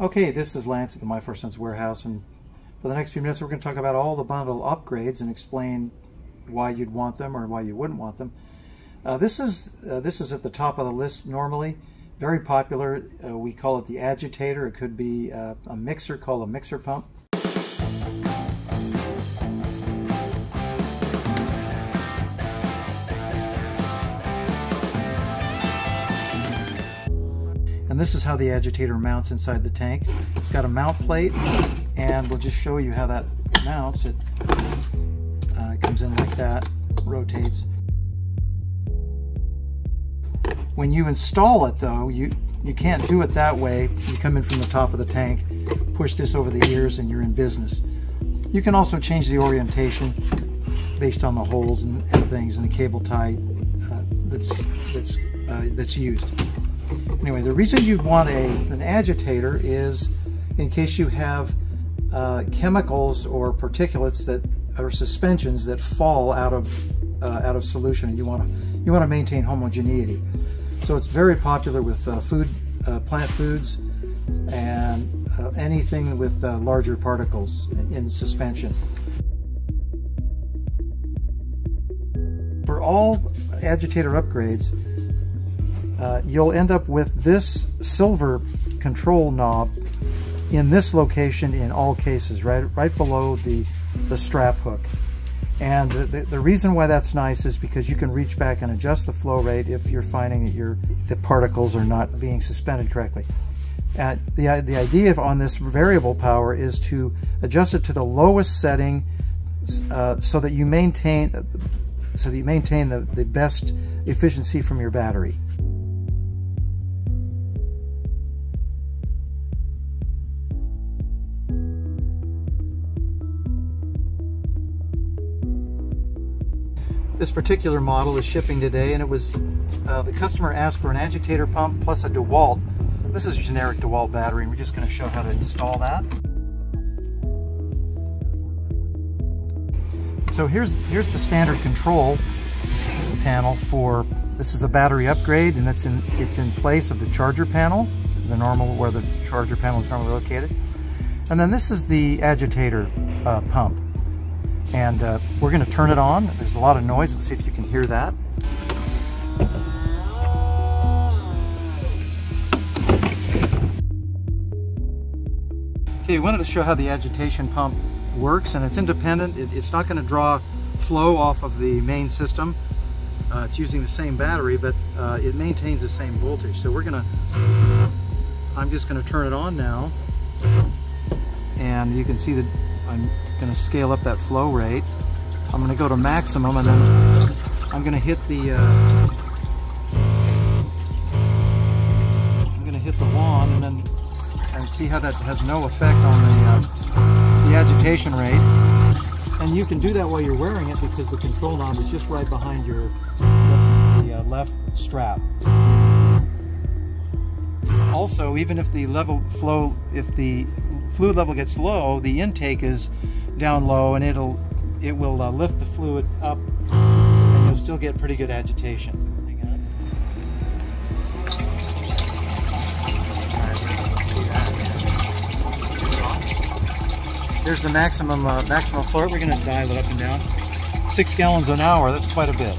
Okay, this is Lance at the My4Sons Warehouse, and for the next few minutes we're going to talk about all the bundle upgrades and explain why you'd want them or why you wouldn't want them. Uh, this is uh, this is at the top of the list normally. Very popular. Uh, we call it the agitator. It could be uh, a mixer called a mixer pump. And this is how the agitator mounts inside the tank. It's got a mount plate, and we'll just show you how that mounts. It uh, comes in like that, rotates. When you install it though, you, you can't do it that way. You come in from the top of the tank, push this over the ears, and you're in business. You can also change the orientation based on the holes and, and things and the cable tie uh, that's, that's, uh, that's used. Anyway, the reason you'd want a, an agitator is in case you have uh, chemicals or particulates that or suspensions that fall out of uh, out of solution, and you want to you want to maintain homogeneity. So it's very popular with uh, food, uh, plant foods, and uh, anything with uh, larger particles in suspension. For all agitator upgrades, uh, you'll end up with this silver control knob in this location in all cases, right, right below the, the strap hook. And the, the reason why that's nice is because you can reach back and adjust the flow rate if you're finding that your the particles are not being suspended correctly. Uh, the, the idea on this variable power is to adjust it to the lowest setting uh, so that you maintain so that you maintain the, the best efficiency from your battery. This particular model is shipping today and it was, uh, the customer asked for an agitator pump plus a DeWalt. This is a generic DeWalt battery and we're just going to show how to install that. So here's, here's the standard control panel for, this is a battery upgrade and it's in, it's in place of the charger panel, the normal, where the charger panel is normally located. And then this is the agitator uh, pump. And uh, we're going to turn it on. There's a lot of noise. Let's see if you can hear that. Okay, we wanted to show how the agitation pump works and it's independent. It, it's not going to draw flow off of the main system. Uh, it's using the same battery, but uh, it maintains the same voltage. So we're going to, I'm just going to turn it on now. And you can see that I'm to scale up that flow rate. I'm going to go to maximum and then I'm going to hit the uh, I'm to hit the wand and then and see how that has no effect on the uh, the agitation rate. And you can do that while you're wearing it because the control knob is just right behind your the uh, left strap. Also, even if the level flow, if the fluid level gets low, the intake is down low and it'll it will uh, lift the fluid up and you'll still get pretty good agitation. There's the maximum uh, maximum flow. We're going to dial it up and down. Six gallons an hour. That's quite a bit.